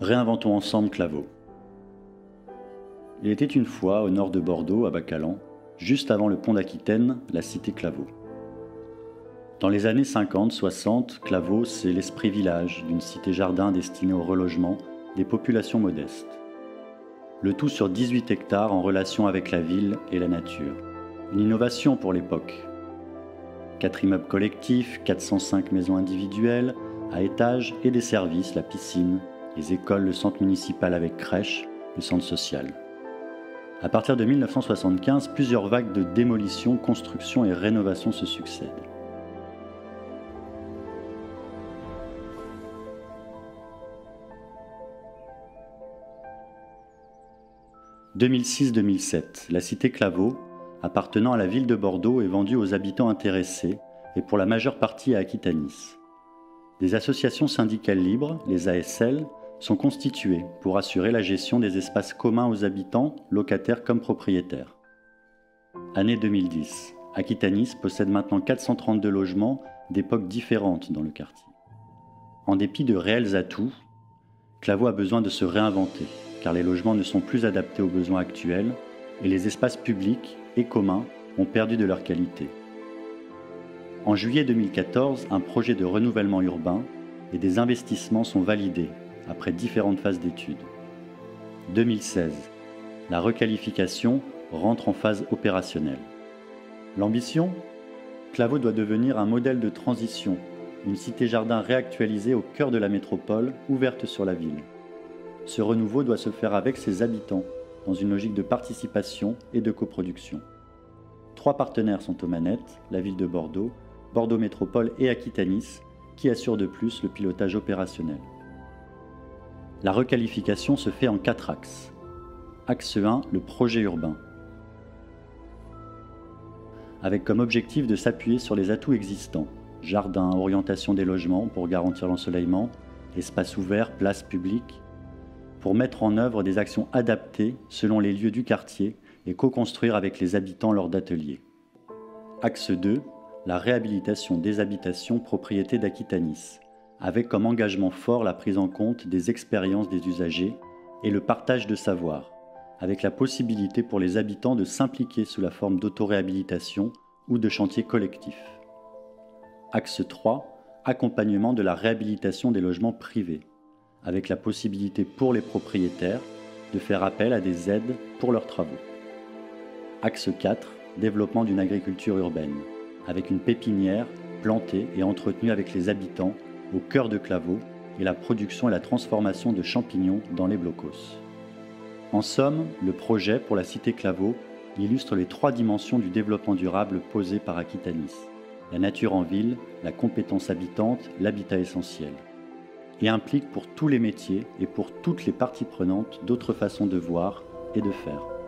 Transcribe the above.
Réinventons ensemble Claveau. Il était une fois au nord de Bordeaux, à Bacalan, juste avant le pont d'Aquitaine, la cité Claveau. Dans les années 50-60, Claveau, c'est l'esprit village d'une cité-jardin destinée au relogement des populations modestes. Le tout sur 18 hectares en relation avec la ville et la nature. Une innovation pour l'époque. Quatre immeubles collectifs, 405 maisons individuelles, à étages et des services, la piscine, les écoles, le centre municipal avec crèche, le centre social. À partir de 1975, plusieurs vagues de démolition, construction et rénovation se succèdent. « 2006-2007, la cité Claveau, appartenant à la ville de Bordeaux, est vendue aux habitants intéressés et pour la majeure partie à Aquitanis. Des associations syndicales libres, les ASL, sont constituées pour assurer la gestion des espaces communs aux habitants, locataires comme propriétaires. Année 2010. Aquitanis possède maintenant 432 logements d'époques différentes dans le quartier. En dépit de réels atouts, Claveau a besoin de se réinventer, car les logements ne sont plus adaptés aux besoins actuels et les espaces publics et communs ont perdu de leur qualité. En juillet 2014, un projet de renouvellement urbain et des investissements sont validés après différentes phases d'études. 2016. La requalification rentre en phase opérationnelle. L'ambition? Claveau doit devenir un modèle de transition, une cité-jardin réactualisée au cœur de la métropole, ouverte sur la ville. Ce renouveau doit se faire avec ses habitants, dans une logique de participation et de coproduction. Trois partenaires sont aux manettes, la ville de Bordeaux, Bordeaux Métropole et Aquitanis, qui assurent de plus le pilotage opérationnel. La requalification se fait en quatre axes. Axe 1, le projet urbain. Avec comme objectif de s'appuyer sur les atouts existants. Jardin, orientation des logements pour garantir l'ensoleillement, espaces ouverts, places publiques, pour mettre en œuvre des actions adaptées selon les lieux du quartier et co-construire avec les habitants lors d'ateliers. Axe 2, la réhabilitation des habitations propriétés d'Aquitanis, avec comme engagement fort la prise en compte des expériences des usagers et le partage de savoir, avec la possibilité pour les habitants de s'impliquer sous la forme d'autoréhabilitation ou de chantiers collectifs. Axe 3, accompagnement de la réhabilitation des logements privés, avec la possibilité pour les propriétaires de faire appel à des aides pour leurs travaux. Axe 4, développement d'une agriculture urbaine, avec une pépinière plantée et entretenue avec les habitants au cœur de Claveau et la production et la transformation de champignons dans les blocos. En somme, le projet pour la cité Claveau illustre les trois dimensions du développement durable posées par Aquitanis la nature en ville, la compétence habitante, l'habitat essentiel et implique pour tous les métiers et pour toutes les parties prenantes d'autres façons de voir et de faire.